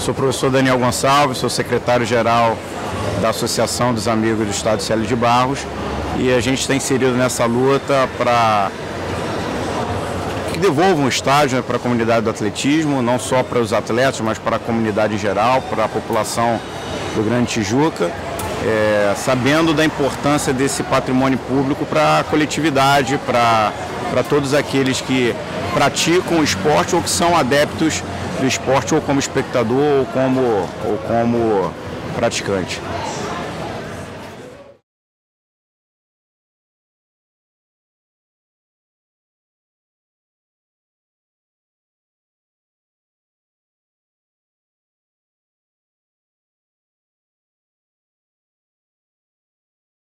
Sou o professor Daniel Gonçalves, sou secretário-geral da Associação dos Amigos do Estado Célio de Barros. E a gente está inserido nessa luta para que devolvam o estádio né, para a comunidade do atletismo, não só para os atletas, mas para a comunidade em geral, para a população do Grande Tijuca, é, sabendo da importância desse patrimônio público para a coletividade, para todos aqueles que praticam o esporte ou que são adeptos do esporte ou como espectador ou como, ou como praticante.